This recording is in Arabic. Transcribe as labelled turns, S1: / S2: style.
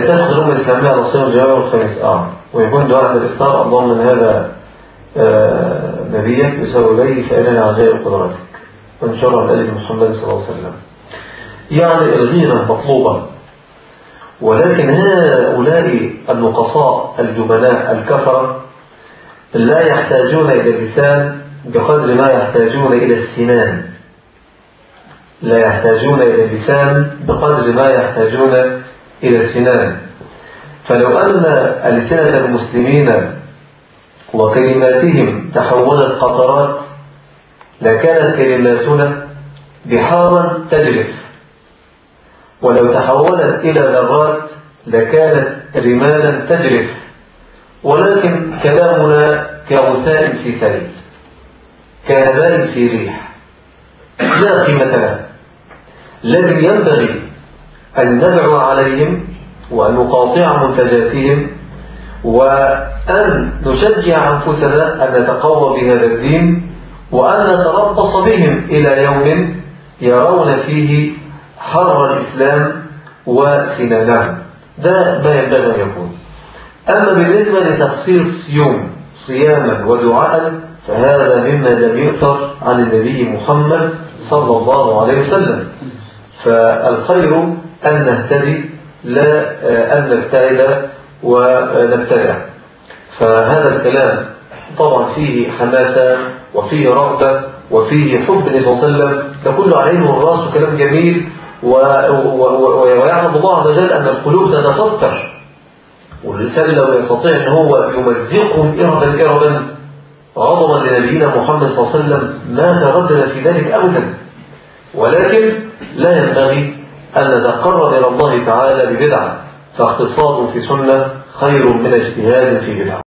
S1: تدخل الأمة الإسلامية على صيام الجواب الخميس. آه. ويكون دعاء الإفطار اللهم من هذا آه نبيك يسوي لي فإنني عجائب قدرتك. من أجل محمد صلى الله عليه وسلم. يعني الغيرة مطلوبة. ولكن هؤلاء النقصاء الجبناء الكفرة لا يحتاجون إلى اللسان بقدر ما يحتاجون إلى السنان. لا يحتاجون إلى اللسان بقدر ما يحتاجون إلى السنان. فلو أن ألسنة المسلمين وكلماتهم تحولت قطرات لكانت كلماتنا بحارا تجرف ولو تحولت إلى ذرات لكانت رمالا تجرف ولكن كلامنا كغثاء في سيل كهباء في ريح. لا قيمة له الذي ينبغي أن ندعو عليهم وأن نقاطع منتجاتهم وأن نشجع أنفسنا أن نتقوى بهذا الدين وأن نتربص بهم إلى يوم يرون فيه حرر الإسلام وسنانه. ده ما ينبغي أن يكون. أما بالنسبة لتخصيص يوم صياما ودعاء فهذا مما لم يؤثر عن النبي محمد صلى الله عليه وسلم. فالخير أن نهتدي لا أن نبتعد ونبتدع. فهذا الكلام طبعا فيه حماسة وفيه رغبة وفيه حب النبي صلى الله عليه وسلم. تكل عليه الرأس كلام جميل ويعلم الله عز وجل أن القلوب تتفطر واللسان لو يستطيع أن هو يمزقهم إربا إربا غضبا لنبينا محمد صلى الله عليه وسلم ما تردد في ذلك أبدا. ولكن لا ينبغي أن نتقرب إلى الله تعالى ببدعة فاقتصاد في سنة خير من اجتهاد في بدعة.